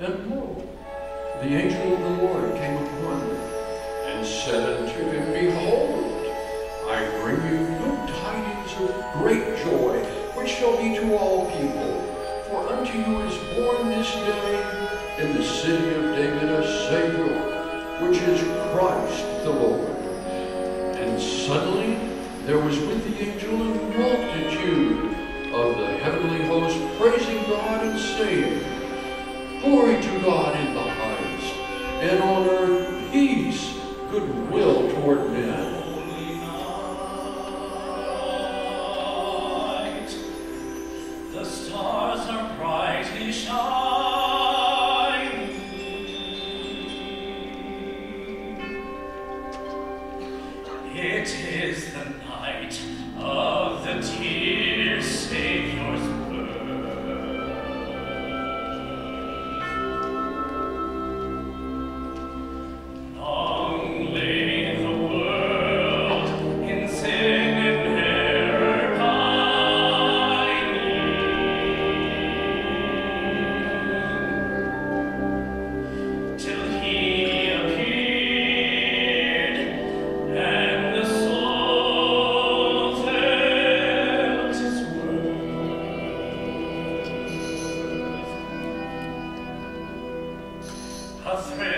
And lo, the angel of the Lord came upon him, and said unto him, Behold, I bring you good tidings of great joy, which shall be to all people. For unto you is born this day in the city of David a Savior, which is Christ the Lord. And suddenly there was with the angel a multitude of the heavenly host praising God and saying, God in the highest, and on earth peace, goodwill toward men. The stars are brightly shining. It is the night of thrill